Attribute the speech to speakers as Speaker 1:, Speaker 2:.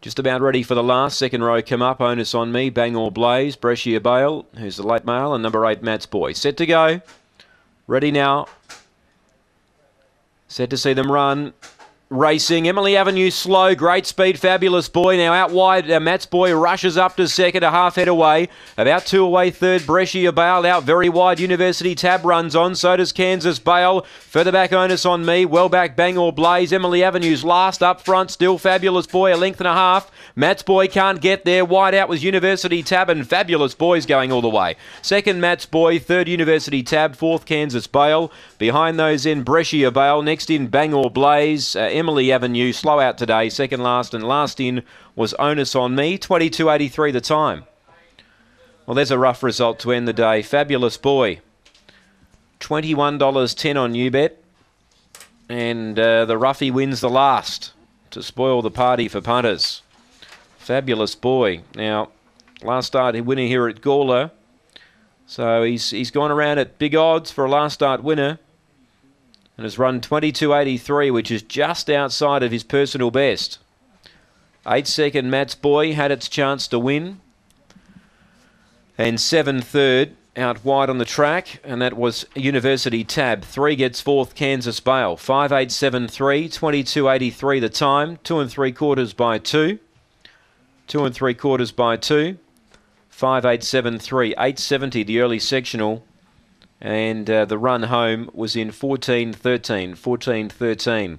Speaker 1: Just about ready for the last. Second row come up. Onus on me. Bangor Blaze. Brescia Bale, who's the late male. And number eight, Matt's Boy. Set to go. Ready now. Set to see them run racing. Emily Avenue slow, great speed, fabulous boy. Now out wide, uh, Matt's boy rushes up to second, a half head away. About two away, third, Brescia Bale out very wide. University Tab runs on, so does Kansas Bale. Further back, Onus on me. Well back, Bangor Blaze. Emily Avenue's last up front, still fabulous boy, a length and a half. Matt's boy can't get there. Wide out was University Tab and fabulous boys going all the way. Second, Matt's boy. Third, University Tab. Fourth, Kansas Bale. Behind those in Brescia Bale. Next in Bangor Blaze. Uh, Emily Avenue, slow out today. Second last and last in was Onus on Me, 22.83 the time. Well, there's a rough result to end the day. Fabulous boy. $21.10 on UBet. And uh, the roughie wins the last to spoil the party for punters. Fabulous boy. Now, last start winner here at Gawler. So he's he's gone around at big odds for a last start winner and has run 22.83, which is just outside of his personal best. Eight second Matt's Boy had its chance to win. And seven third out wide on the track, and that was University Tab. Three gets fourth, Kansas Bale. 5873, 2283 the time. Two and three quarters by two. Two and three quarters by two. 5873, 870 the early sectional and uh, the run home was in 14 13 14 13